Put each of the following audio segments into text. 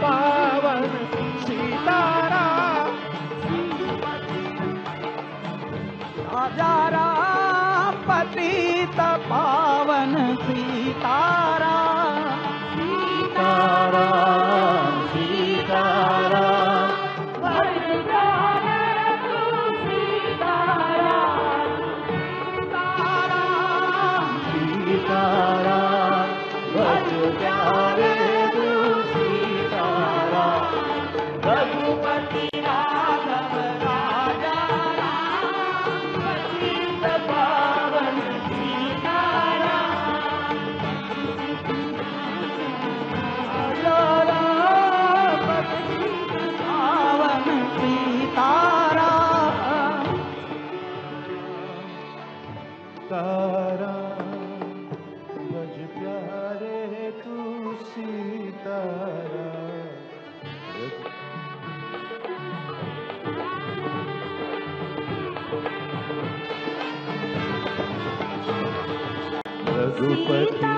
पावन राम पतित पावन सीताराम सीताराम मुझ प्यारे तू सितारा रघुपति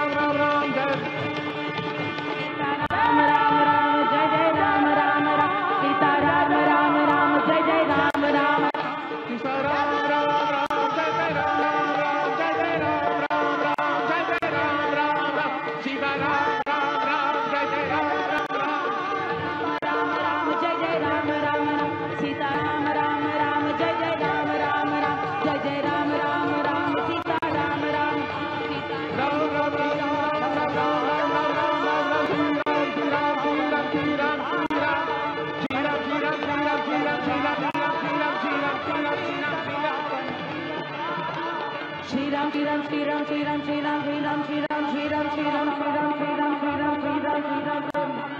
श्री राम श्री राम श्री राम श्री राम श्री राम श्री राम श्री राम श्री राम श्री राम श्री राम श्री राम श्री राम श्री राम श्री राम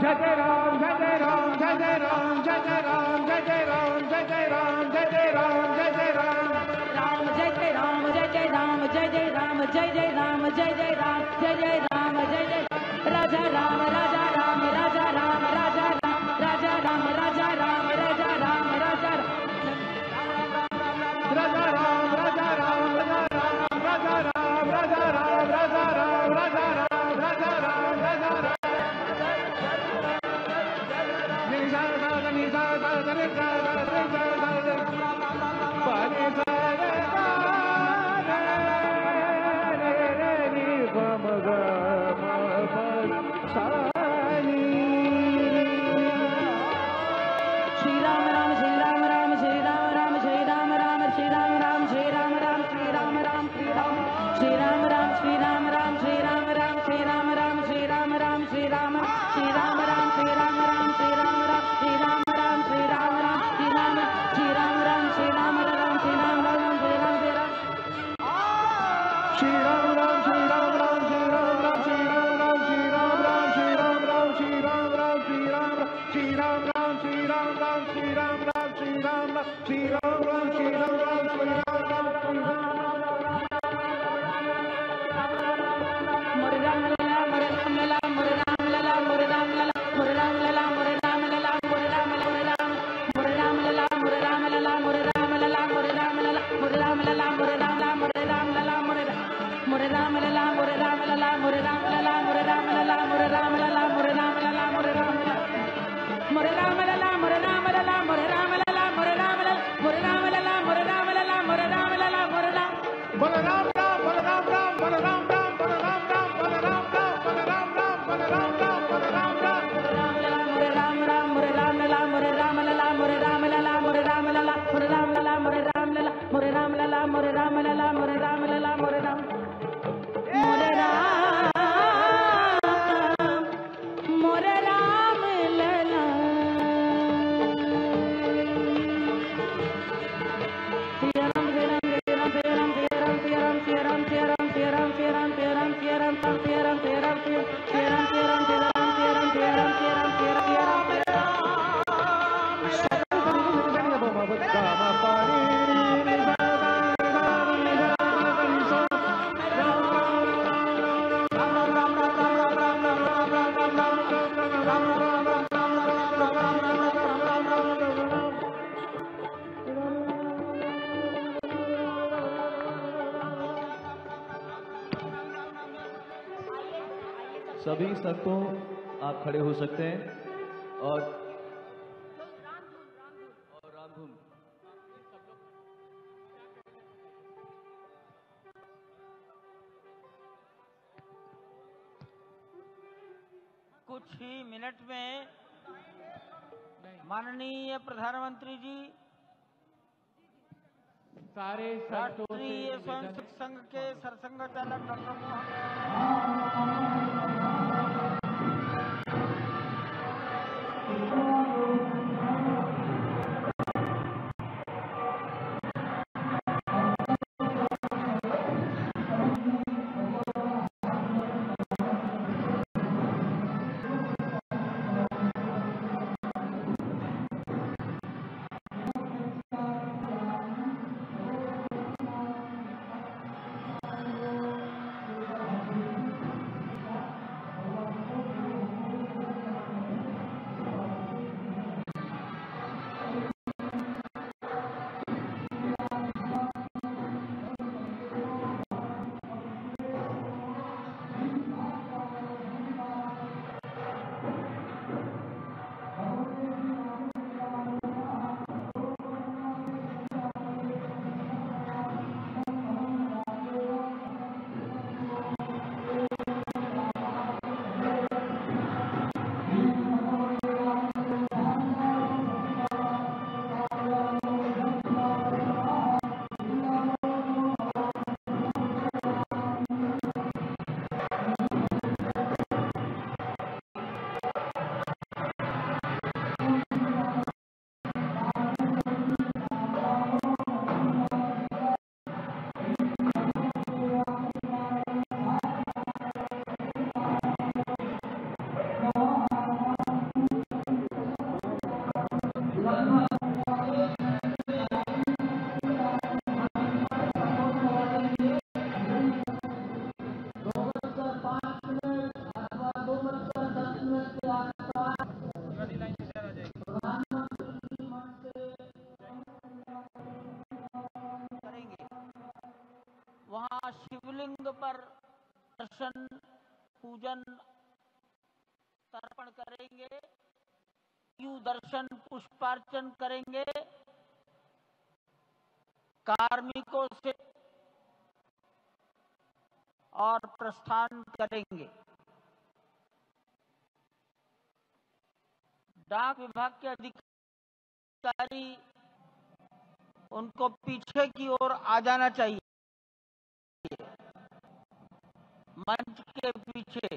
जय जय राम जय जय राम जय जय राम जय जय राम जय जय राम जय जय राम जय जय राम जय जय राम राम जय जय राम जय जय राम जय जय राम जय जय राम जय जय राम जय जय राम जय जय राजा राम राजा राम राजा सभी संतों आप खड़े हो सकते हैं और और रामधुन। कुछ ही मिनट में माननीय प्रधानमंत्री जी सारे संतों राष्ट्रीय संघ के सरसंघ चालक डॉक्टर मोहन पर दर्शन, पूजन, तर्पण करेंगे। यू दर्शन, पुष्पार्चन करेंगे। कार्मिकों से और प्रस्थान करेंगे। डाक विभाग के अधिकारी उनको पीछे की ओर आ जाना चाहिए। मंच के पीछे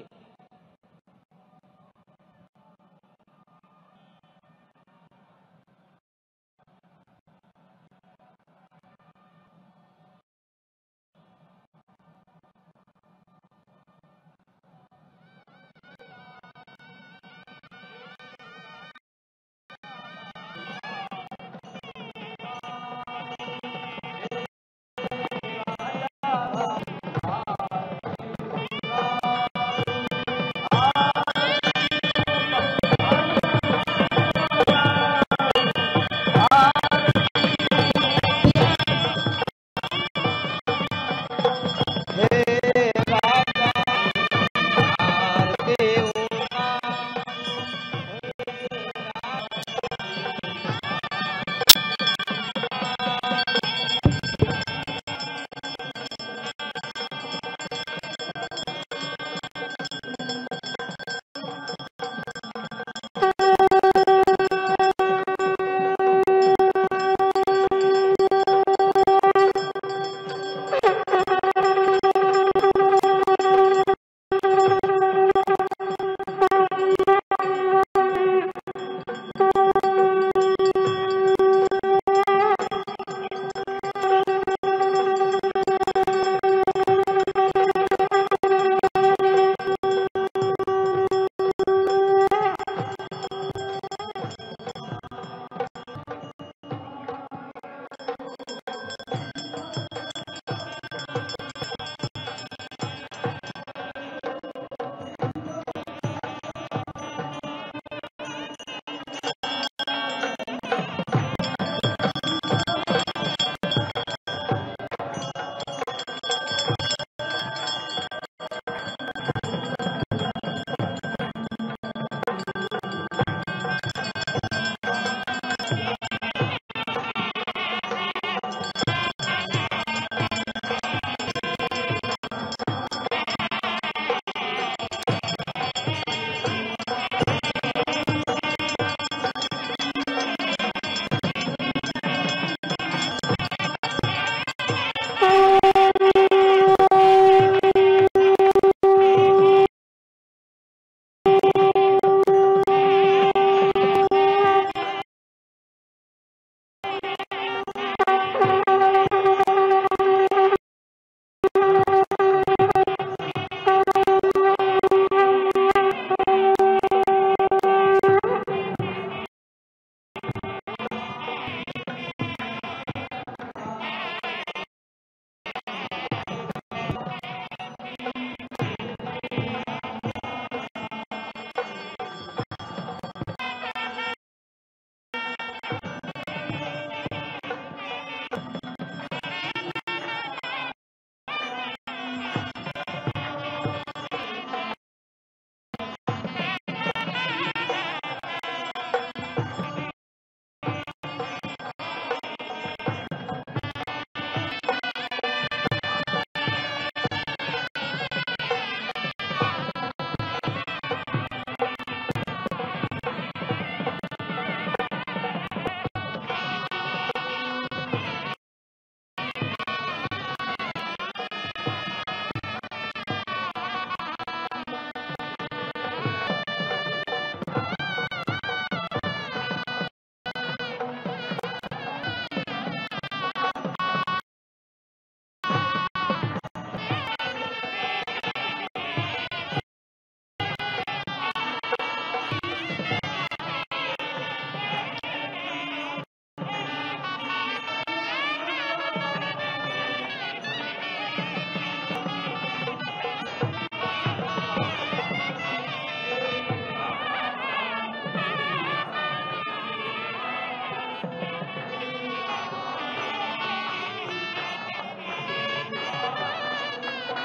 Oh.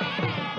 Yeah.